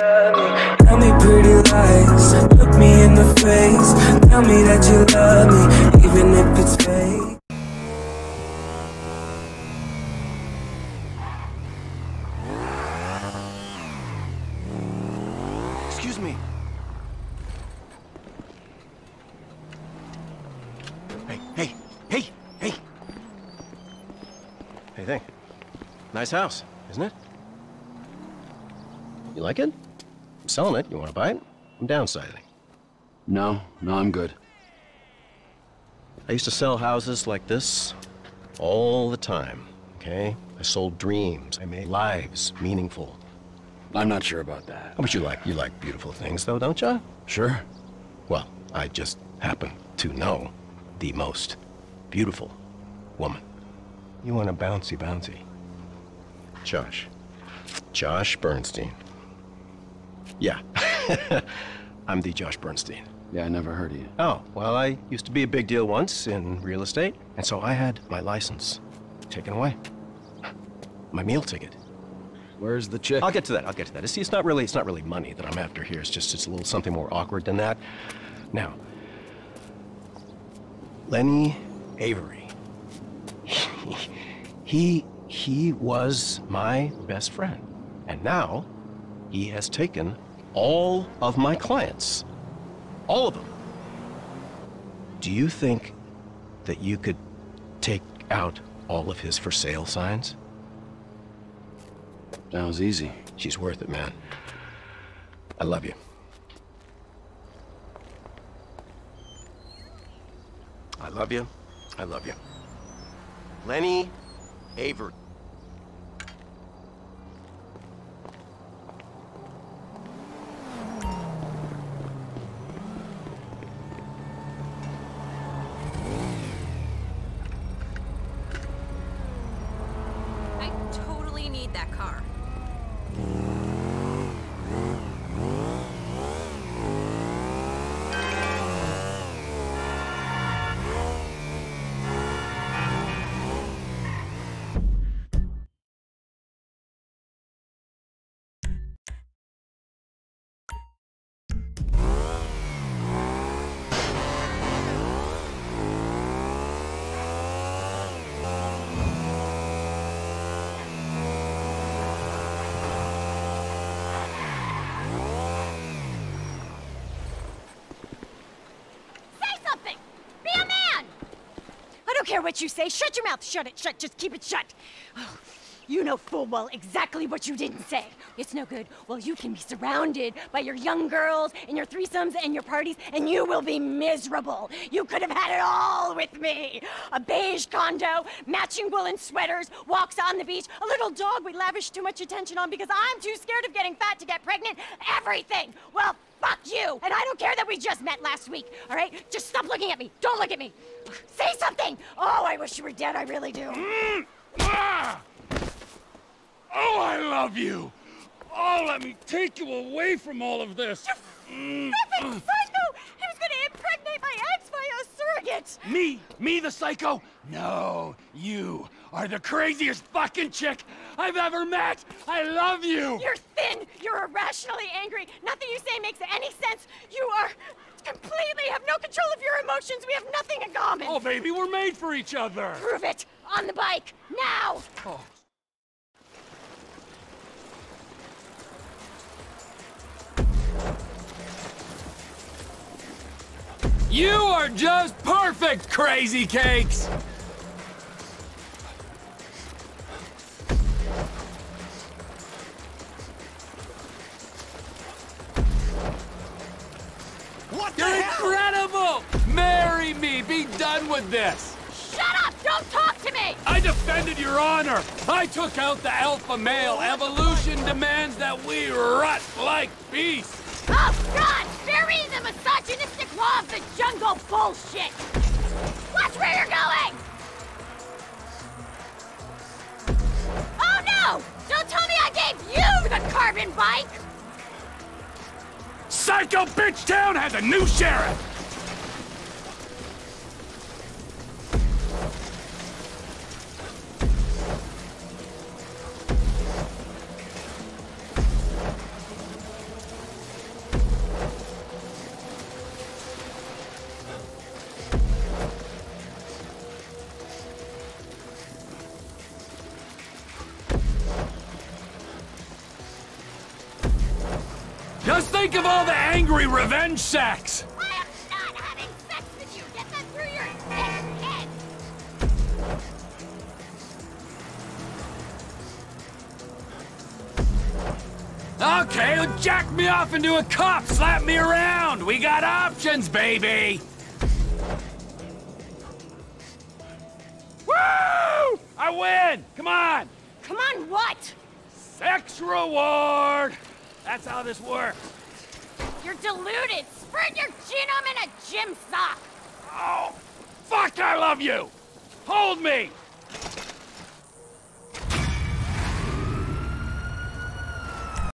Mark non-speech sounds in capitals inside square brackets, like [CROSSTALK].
love me. Tell me pretty lies, look me in the face. Tell me that you love me, even if it's fake. Excuse me. Hey, hey, hey, hey! Hey, thing. Nice house, isn't it? You like it? Selling it. You want to buy it? I'm downsizing. No, no, I'm good. I used to sell houses like this all the time, okay? I sold dreams. I made lives meaningful. I'm not sure about that. Oh, but you like you like beautiful things, though, don't you? Sure. Well, I just happen to know the most beautiful woman. You want a bouncy bouncy. Josh. Josh Bernstein. Yeah. [LAUGHS] I'm the Josh Bernstein. Yeah, I never heard of you. Oh, well, I used to be a big deal once in real estate, and so I had my license taken away. My meal ticket. Where's the chick? I'll get to that. I'll get to that. See, it's not really it's not really money that I'm after here. It's just it's a little something more awkward than that. Now, Lenny Avery. [LAUGHS] he he was my best friend, and now he has taken all of my clients, all of them. Do you think that you could take out all of his for sale signs? Sounds easy. She's worth it, man. I love you. I love you. I love you. Lenny Avery. Don't care what you say. Shut your mouth. Shut it. Shut. Just keep it shut. Oh, you know full well exactly what you didn't say. It's no good. Well, you can be surrounded by your young girls and your threesomes and your parties, and you will be miserable. You could have had it all with me. A beige condo, matching woolen sweaters, walks on the beach, a little dog we lavish too much attention on because I'm too scared of getting fat to get pregnant. Everything. Well, Fuck you! And I don't care that we just met last week, all right? Just stop looking at me. Don't look at me. Say something! Oh, I wish you were dead. I really do. Ah! Oh, I love you! Oh, let me take you away from all of this. Mm. Stupid psycho! He was gonna impregnate my ex by a surrogate! Me? Me, the psycho? No, you are the craziest fucking chick I've ever met. I love you. You're thin! You're irrationally angry! Nothing you say makes any sense! You are completely have no control of your emotions! We have nothing in common! Oh, baby, we're made for each other. Prove it! On the bike! Now! Oh. You are just perfect, Crazy Cakes! What the You're incredible! Marry me! Be done with this! Shut up! Don't talk to me! I defended your honor! I took out the alpha male. Evolution demands that we rut like beasts! Law of the jungle bullshit! Watch where you're going! Oh, no! Don't tell me I gave you the carbon bike! Psycho Bitch Town has a new sheriff! Think of all the angry revenge sex? I am not having sex with you! Get that through your thick head! Okay, well, jack me off into a cop, slap me around. We got options, baby. Woo! I win! Come on! Come on, what? Sex reward! That's how this works. You're deluded! Spread your genome in a gym sock! Oh, fuck, I love you! Hold me!